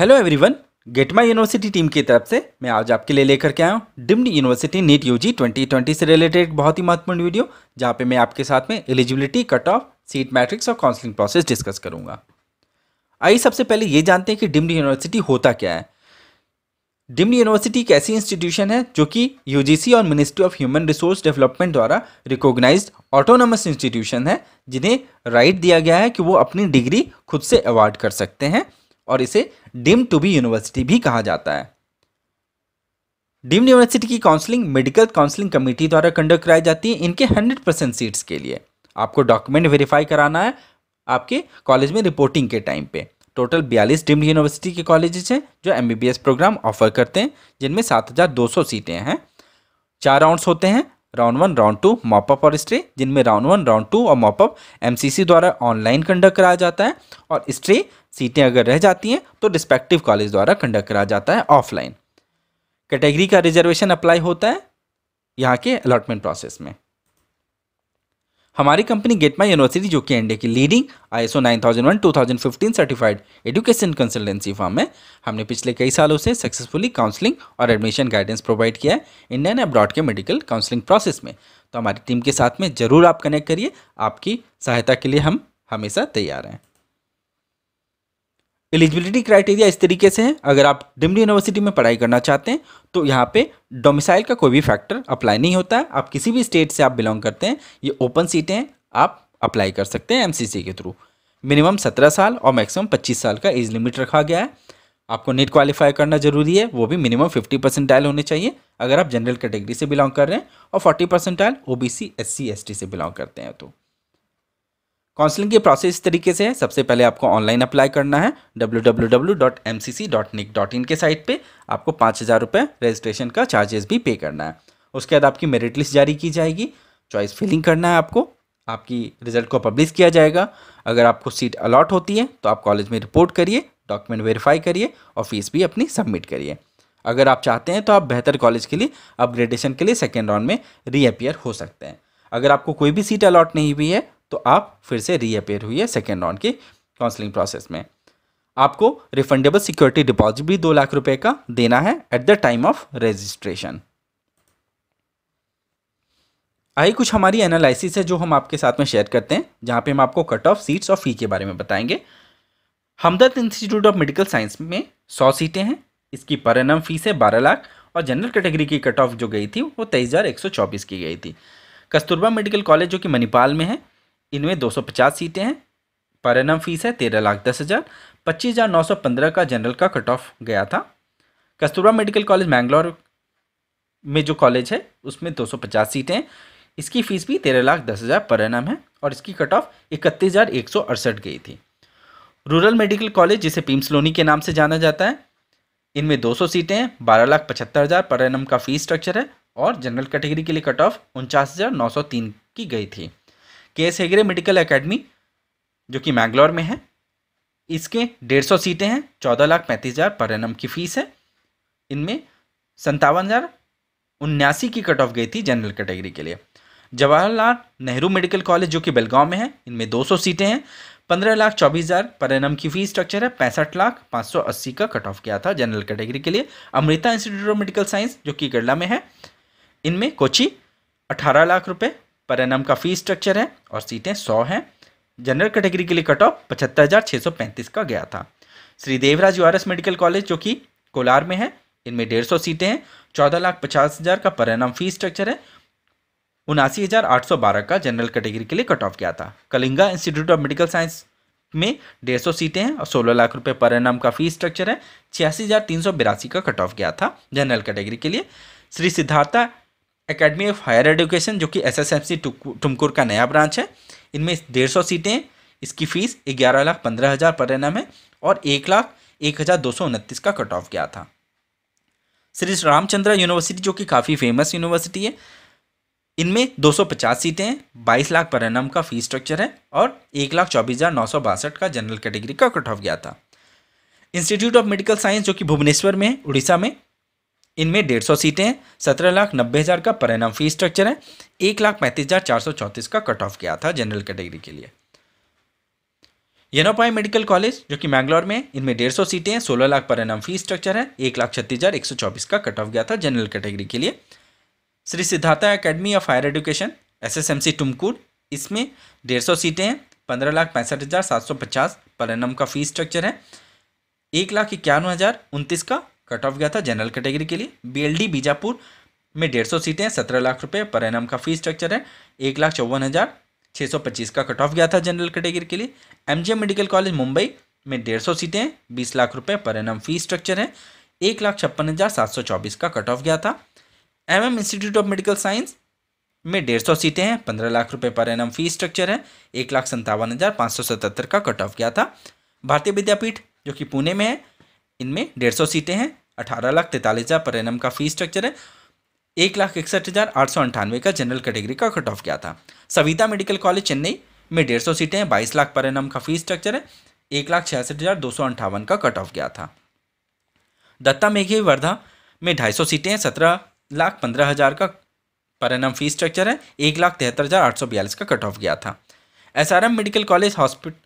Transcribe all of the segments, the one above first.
Hello everyone get my university team की तरफ़ से मैं आज आपके लिए लेकर के आया हूँ डिम्ड यूनिवर्सिटी नीट यूजी 2020 से रिलेटेड बहुत ही महत्वपूर्ण वीडियो जहाँ पे मैं आपके साथ में eligibility cut off seat matrix और काउंसलिंग प्रोसेस डिस्कस करूँगा। आइए सबसे पहले ये जानते हैं कि डिम्ड यूनिवर्सिटी होता क्या है। डिम्ड यूनिवर्सिटी एक ऐसी इंस्टीट्यूशन है जो कि यूजीसी और ministry of human resource development द्वारा रिकॉग्नाइज्ड ऑटोनमस इंस्टीट्यूशन है, जिन्हें राइट दिया गया है कि वो अपनी डिग्री खुद से अवार्ड कर सकते हैं। और इसे डिम टू बी यूनिवर्सिटी भी कहा जाता है। डिम्ड यूनिवर्सिटी की काउंसलिंग मेडिकल काउंसलिंग कमेटी द्वारा कंडक्ट कराई जाती है इनके 100 परसेंट सीट्स के लिए। आपको डॉक्यूमेंट वेरीफाई कराना है आपके कॉलेज में रिपोर्टिंग के टाइम पे। टोटल बयालीस डिम्ड यूनिवर्सिटी के कॉलेजेस हैं जो एमबीबीएस प्रोग्राम ऑफ़र करते हैं, जिनमें सात हज़ार दो सौ सीटें हैं। चार राउंड्स होते हैं round one, round two mop up और स्ट्रे जिनमें राउंड वन, राउंड टू और मॉपअप एमसीसी द्वारा ऑनलाइन कंडक्ट कराया जाता है और स्ट्रे सीटें अगर रह जाती हैं तो रिस्पेक्टिव कॉलेज द्वारा कंडक्ट कराया जाता है ऑफलाइन कैटेगरी का रिजर्वेशन अप्लाई होता है यहाँ के अलॉटमेंट प्रोसेस में. हमारी कंपनी गेटमा यूनिवर्सिटी, जो कि इंडिया की leading I S O nine thousand one two thousand fifteen certified education consultancy form है। हमने पिछले कई सालों से सक्सेसफुली काउंसलिंग और एडमिशन गाइडेंस प्रोवाइड किया है इंडियन अब्रॉड के मेडिकल काउंसलिंग प्रोसेस में। तो हमारी टीम के साथ में ज़रूर आप कनेक्ट करिए। आपकी सहायता के लिए हम हमेशा तैयार हैं। एलिजिबिलिटी क्राइटेरिया इस तरीके से है। अगर आप डिम्ड यूनिवर्सिटी में पढ़ाई करना चाहते हैं तो यहाँ पे डोमिसाइल का कोई भी फैक्टर अप्लाई नहीं होता है। आप किसी भी स्टेट से आप बिलोंग करते हैं, ये ओपन सीटें हैं, आप अप्लाई कर सकते हैं एमसीसी के थ्रू मिनिमम सत्रह साल और मैक्सिमम पच्चीस साल का एज लिमिट रखा गया है। आपको नीट क्वालिफाई करना ज़रूरी है, वो भी मिनिमम फिफ्टी परसेंटाइल होने चाहिए। अगर आप जनरल कैटेगरी से बिलोंग कर रहे हैं और forty percentile O B C S C S T से बिलोंग करते हैं तो। काउंसलिंग की प्रोसेस इस तरीके से है। सबसे पहले आपको ऑनलाइन अप्लाई करना है। www.mcc.nic.in के साइट पे आपको पाँच हज़ार रुपये रजिस्ट्रेशन का चार्जेस भी पे करना है। उसके बाद आपकी मेरिट लिस्ट जारी की जाएगी। चॉइस फिलिंग करना है आपको। आपकी रिज़ल्ट को पब्लिश किया जाएगा। अगर आपको सीट अलॉट होती है तो आप कॉलेज में रिपोर्ट करिए डॉक्यूमेंट वेरीफाई करिए और फ़ीस भी अपनी सबमिट करिए। अगर आप चाहते हैं तो आप बेहतर कॉलेज के लिए अपग्रेडेशन के लिए सेकेंड राउंड में रीअपियर हो सकते हैं। अगर आपको कोई भी सीट अलॉट नहीं हुई है तो आप फिर से रीअपेयर हुई है सेकेंड राउंड की काउंसलिंग प्रोसेस में। आपको रिफंडेबल सिक्योरिटी डिपॉजिट भी दो लाख रुपए का देना है at the time of registration आई कुछ हमारी एनालिसिस है जो हम आपके साथ में शेयर करते हैं, जहाँ पे हम आपको कट ऑफ़ सीट्स और फ़ी के बारे में बताएँगे। Hamdard institute of medical science में सौ सीटें हैं, इसकी पर एनम फ़ीस है बारह लाख और जनरल कैटेगरी की कट ऑफ़ जो गई थी, वो तेईस हज़ार एक सौ चौबीस की गई थी। कस्तूरबा मेडिकल कॉलेज जो कि मणिपाल में है इनमें 250 सीटें हैं। पर एनम फ़ीस है तेरह लाख दस हज़ार। पच्चीस हज़ार नौ सौ पंद्रह का जनरल का कट ऑफ़ गया था। कस्तूरबा मेडिकल कॉलेज मैंगलोर में जो कॉलेज है, उसमें 250 सीटें हैं। इसकी फ़ीस भी तेरह लाख दस हज़ार पर एनम है और इसकी कट ऑफ़ इकतीस हज़ार एक सौ अड़सठ गई थी। रूरल मेडिकल कॉलेज, जिसे पीम्सलोनी के नाम से जाना जाता है, इनमें 200 सीटें हैं, बारह लाख पचहत्तर हज़ार पर एनम का फ़ीस स्ट्रक्चर है और जनरल कैटेगरी के लिए कट ऑफ़ उनचास हज़ार नौ सौ तीन की गई थी। के एस हेगरे मेडिकल एकेडमी, जो कि मैंगलोर में है, इसके डेढ़ सौ सीटें हैं, चौदह लाख पैंतीस हज़ार पर एनम की फ़ीस है। इनमें संतावन हज़ार उन्यासी की कट ऑफ़ गई थी जनरल कैटेगरी के लिए। जवाहरलाल नेहरू मेडिकल कॉलेज, जो कि बेलगांव में है, इनमें 200 सीटें हैं, पंद्रह लाख चौबीस हज़ार पर एनम की फ़ीस स्ट्रक्चर है, पैंसठ लाख पाँच सौ अस्सी का कट ऑफ़ किया था जनरल कैटेगरी के लिए। Amrita institute of medical science जो कि केरला में है, इनमें कोची अठारह लाख रुपए पर एनम का फ़ीस स्ट्रक्चर है और सीटें सौ हैं। जनरल कैटेगरी के लिए कट ऑफ़ पचहत्तर हज़ार सौ पैंतीस का गया था। Shri Devaraj URS medical college जो कि कोलार में है, इनमें डेढ़ सौ सीटें हैं। चौदह लाख पचास हज़ार का पर एनम फ़ीस स्ट्रक्चर है। उनासी हज़ार आठ सौ बारह का जनरल कैटेगरी के लिए कट ऑफ़ किया था। Kalinga institute of medical science में डेढ़ सौ सीटें हैं और सोलह लाख रुपए पर एनम का फ़ीस स्ट्रक्चर है। छियासी हज़ार तीन सौ बिरासी का कट ऑफ़ गया था जनरल कैटेगरी के लिए। Shri Siddhartha academy of higher education जो कि S S F C Tumkur का नया ब्रांच है। इनमें डेढ़ सौ सीटें इसकी फ़ीस ग्यारह लाख पंद्रह हज़ार पर एन है और एक लाख एक हज़ार दो सौ उनतीस का कट ऑफ़ गया था। श्री रामचंद्र यूनिवर्सिटी जो कि काफ़ी फ़ेमस यूनिवर्सिटी है, इनमें 250 सीटें हैं। बाईस लाख पर एन का फ़ीस स्ट्रक्चर है और एक लाख चौबीस हज़ार नौ सौ बासठ का जनरल कैटेगरी का कट ऑफ़ गया था। इंस्टीट्यूट ऑफ़ मेडिकल साइंस जो कि भुवनेश्वर में है, उड़ीसा में इनमें डेढ़ सौ सीटें हैं, सत्रह लाख नब्बे हज़ार का परिणाम फ़ीस स्ट्रक्चर है, एक लाख पैंतीस हज़ार चार सौ चौंतीस का कट ऑफ़ किया था जनरल कैटेगरी के लिए। यनोपाई मेडिकल कॉलेज जो कि मैंगलोर में इनमें डेढ़ सौ सीटें हैं, सोलह lakh per annum fees structure है, एक लाख छत्तीस हज़ार एक सौ चौबीस का कट ऑफ़ गया था जनरल कैटेगरी के लिए। Shri Siddhartha academy of higher education S S M C Tumkur इसमें डेढ़ सौ सीटें हैं, पंद्रह लाख पैंसठ हज़ार सात सौ पचास पर एनम का फ़ीस स्ट्रक्चर है, एक लाख इक्यावन हज़ार उनतीस का कट ऑफ़ गया था जनरल कैटेगरी के लिए। बी एल डी बीजापुर में डेढ़ सौ सीटें, सत्रह लाख रुपये पर एनम का फ़ीस स्ट्रक्चर है। एक लाख चौवन हज़ार छः सौ पच्चीस का कट ऑफ़ गया था जनरल कैटेगरी के लिए। एम मेडिकल कॉलेज मुंबई में डेढ़ सौ सीटें, बीस लाख रुपये पर एनम फ़ीस स्ट्रक्चर है। एक लाख छप्पन हज़ार सात सौ चौबीस का कट ऑफ़ गया था। M M institute of medical science में डेढ़ सौ सीटें हैं, पंद्रह लाख रुपये पर एनम फ़ीस स्ट्रक्चर है। एक लाख संतावन हज़ार पाँच सौ सतहत्तर का कट ऑफ़ गया था। भारतीय विद्यापीठ, जो कि पुणे में है इनमें डेढ़ सौ सीटें हैं, अठारह लाख तैंतालीस हज़ार पर एनम का फ़ीस स्ट्रक्चर है, एक लाख इकसठ हज़ार आठ सौ अंठानवे का जनरल कैटेगरी का कट ऑफ़ गया था? सविता मेडिकल कॉलेज, चेन्नई में डेढ़ सौ सीटें हैं, बाईस लाख पर एनम का फ़ीस स्ट्रक्चर है, एक लाख छियासठ हज़ार दो सौ अंठावन का कट ऑफ़ गया था? दत्ता मेघे वर्धा में ढाई सौ सीटें हैं, सत्रह लाख पंद्रह हज़ार का पर एनम फ़ीस स्ट्रक्चर है, एक लाख तिहत्तर हज़ार आठ सौ बयालीस का कट ऑफ़ गया था? S R M medical college hospital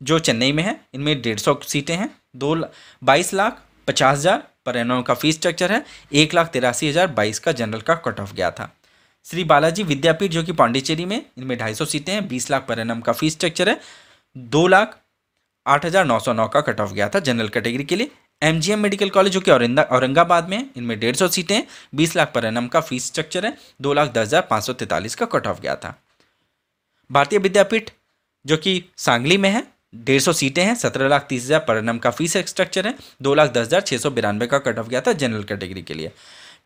जो चेन्नई में है, इनमें डेढ़ सौ सीटें हैं दो बाईस लाख पचास हज़ार पर एनम का फ़ीस स्ट्रक्चर है। एक लाख तिरासी हज़ार बाईस का जनरल का कट ऑफ़ गया था। श्री बालाजी विद्यापीठ, जो कि पांडिचेरी में, इनमें ढाई सौ सीटें हैं, बीस लाख पर एनम का फ़ीस स्ट्रक्चर है। दो लाख आठ हज़ार नौ सौ नौ का कट ऑफ़ गया था जनरल कैटेगरी के लिए। M G M medical college जो कि औरंगा औरंगाबाद में, इनमें डेढ़ सौ सीटें हैं, बीस लाख पर एनम का फ़ीस स्ट्रक्चर है। दो लाख दस हज़ार पाँच सौ तैंतालीस का कट ऑफ़ गया था। भारतीय विद्यापीठ, जो कि सांगली में है डेढ़ सौ सीटें हैं, सत्रह लाख तीस हज़ार पर एनम का फ़ीस स्ट्रक्चर है, दो लाख दस हज़ार छः सौ बिरानवे का कट ऑफ़ गया था जनरल कैटेगरी के लिए।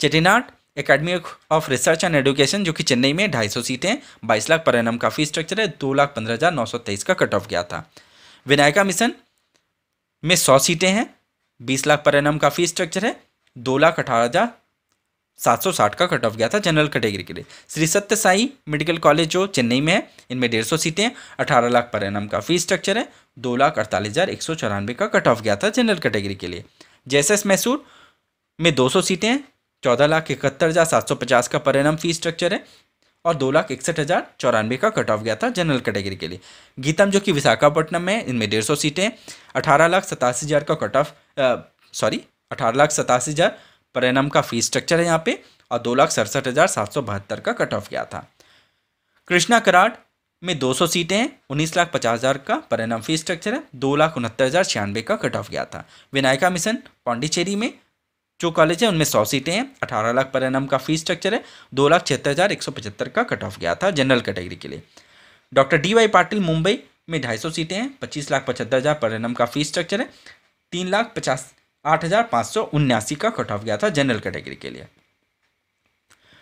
Chettinad academy of research and education जो कि चेन्नई में ढाई सौ सीटें हैं, बाईस लाख पर एनम का फ़ीस स्ट्रक्चर है, दो लाख पंद्रह हज़ार नौ सौ तेईस का कट ऑफ़ गया था। विनायका मिशन में सौ सीटें हैं, बीस लाख पर एनम का फ़ीस स्ट्रक्चर है, दो लाख अठारह हज़ार सात सौ साठ का कट ऑफ़ गया था जनरल कैटेगरी के लिए। श्री सत्य साई मेडिकल कॉलेज जो चेन्नई में है, इनमें डेढ़ सौ सीटें अठारह लाख पर एनम का फ़ीस स्ट्रक्चर है, दो लाख अड़तालीस हज़ार एक सौ चौरानवे का कट ऑफ़ गया था जनरल कैटेगरी के लिए। जैसे मैसूर में दो सौ सीटें हैं, चौदह लाख इकहत्तर हज़ार सात सौ पचास का पर एनम फ़ीस स्ट्रक्चर है और दो लाख इकसठ हज़ार चौरानवे का कट ऑफ़ गया था जनरल कैटेगरी के लिए। गीतम जो कि विशाखापट्टनम में इनमें डेढ़ सौ सीटें अठारह लाख सतासी हज़ार का कट ऑफ़ सॉरी अठारह लाख सतासी हज़ार पर एनम का फ़ीस स्ट्रक्चर है यहाँ पे, और दो लाख सड़सठ हज़ार सात सौ बहत्तर का कट ऑफ़ गया था। कृष्णा कराट में 200 सीटें हैं, उन्नीस लाख पचास हज़ार का पर एनम फ़ीस स्ट्रक्चर है, दो लाख उनहत्तर हज़ार छियानवे का कट ऑफ़ गया था। विनायका मिशन पाण्डिचेरी में, जो कॉलेज है, उनमें सौ सीटें हैं, अठारह लाख पर एनम का फ़ीस स्ट्रक्चर है, दो लाख छिहत्तर हज़ार एक सौ पचहत्तर का कट ऑफ़ गया था जनरल कैटेगरी के लिए। Doctor D Y Patil Mumbai में ढाई सौ सीटें हैं, पच्चीस लाख पचहत्तर हज़ार पर एनम का फ़ीस स्ट्रक्चर है, तीन लाख पचास आठ हज़ार पाँच सौ उन्यासी का कट ऑफ़ गया था जनरल कैटेगरी के लिए।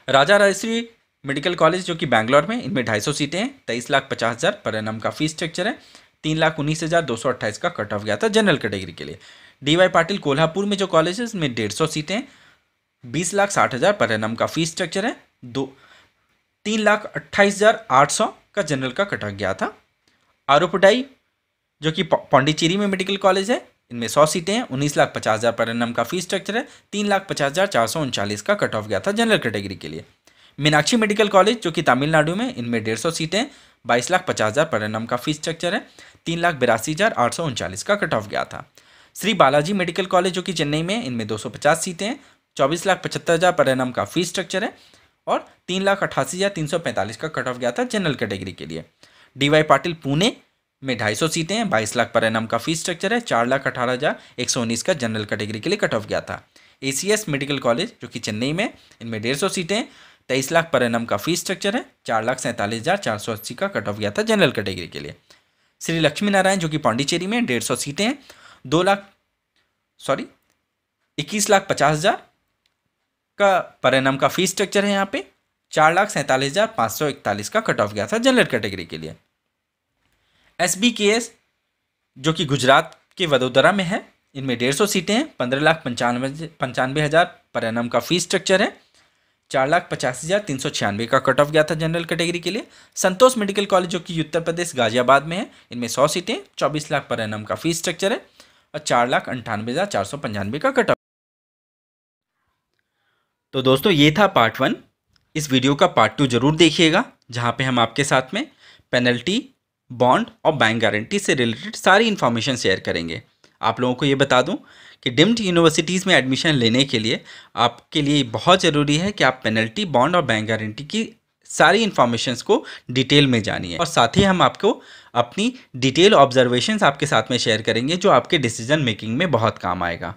राजा राजश्री मेडिकल कॉलेज जो कि बैंगलोर में, इनमें ढाई सौ सीटें हैं, तेईस लाख पचास हज़ार पर एनम का फ़ीस स्ट्रक्चर है, तीन लाख उन्नीस हज़ार दो सौ अट्ठाईस का कट ऑफ़ गया था जनरल कैटेगरी के लिए। डी वाई पाटिल कोल्हापुर में जो कॉलेज है इसमें डेढ़ सौ सीटें बीस लाख साठ हज़ार पर एनम का फ़ीस स्ट्रक्चर है, दो, तीन लाख अट्ठाईस हज़ार आठ सौ का जनरल का कट ऑफ़ गया था। आरोपडाई जो कि पाण्डिचेरी में मेडिकल कॉलेज है इनमें सौ सीटें हैं उन्नीस लाख पचास हज़ार पर एनम का फ़ीस स्ट्रक्चर है, तीन लाख पचास हज़ार चार सौ उनचालीस का कट ऑफ़ गया था जनरल कैटेगरी के लिए। मीनाक्षी मेडिकल कॉलेज जो कि तमिलनाडु में, इनमें डेढ़ सौ सीटें, बाईस लाख पचास हज़ार पर एनम का फ़ीस स्ट्रक्चर है, तीन लाख बिरासी हज़ार आठ सौ उनचालीस का कट ऑफ़ गया था। श्री बालाजी मेडिकल कॉलेज जो कि चेन्नई में, इनमें दो सौ पचास सीटें हैं चौबीस लाख पचहत्तर हज़ार पर एनम का फ़ीस स्ट्रक्चर है, और तीन लाख अट्ठासी हज़ार तीन सौ पैंतालीस का कट ऑफ़ गया था जनरल कैटेगरी के लिए। डी वाई पाटिल, पुणे में ढाई सौ सीटें हैं बाईस लाख पर एनम का फ़ीस स्ट्रक्चर है, चार लाख अठारह हज़ार, एक सौ उन्नीस का जनरल कैटेगरी के लिए कट ऑफ़ गया था। एसीएस मेडिकल कॉलेज जो कि चेन्नई में, इनमें डेढ़ सौ सीटें, तेईस लाख पर एनम का फ़ीस स्ट्रक्चर है, चार लाख सैंतालीस हज़ार, चार सौ अस्सी का कट ऑफ़ गया था जनरल कैटेगरी के लिए। श्री लक्ष्मी नारायण, जो कि पाण्डिचेरी में, डेढ़ सौ सीटें हैं दो लाख सॉरी इक्कीस लाख पचास हज़ार का पर एनम का फ़ीस स्ट्रक्चर है यहाँ पे, चार लाख सैंतालीस हज़ार, पाँच सौ इकतालीस का कट ऑफ़ गया था जनरल कैटेगरी के लिए। एस जो कि गुजरात के वडोदरा में है, इनमें डेढ़ सौ सीटें हैं, पंद्रह लाख पंचानवे पंचानवे हज़ार पर एनम का फ़ीस स्ट्रक्चर है, चार लाख पचासी हज़ार तीन सौ छियानवे का कट ऑफ़ गया था जनरल कैटेगरी के लिए। संतोष मेडिकल कॉलेज जो कि उत्तर प्रदेश, गाजियाबाद में है, इनमें सौ सीटें, चौबीस लाख पर एनम का फ़ीस स्ट्रक्चर है, और चार लाख अंठानवे हज़ार चार सौ पंचानवे का कट ऑफ़ तो दोस्तों, ये था पार्ट वन इस वीडियो का पार्ट टू ज़रूर देखिएगा, जहाँ पे हम आपके साथ में पेनल्टी बॉन्ड और बैंक गारंटी से रिलेटेड सारी इन्फॉर्मेशन शेयर करेंगे। आप लोगों को ये बता दूँ कि डिम्ड यूनिवर्सिटीज़ में एडमिशन लेने के लिए आपके लिए बहुत ज़रूरी है कि आप पेनल्टी, बॉन्ड और बैंक गारंटी की सारी इन्फॉर्मेशन को डिटेल में जानिए। और साथ ही हम आपको अपनी डिटेल ऑब्जर्वेशंस आपके साथ में शेयर करेंगे, जो आपके डिसीज़न मेकिंग में बहुत काम आएगा।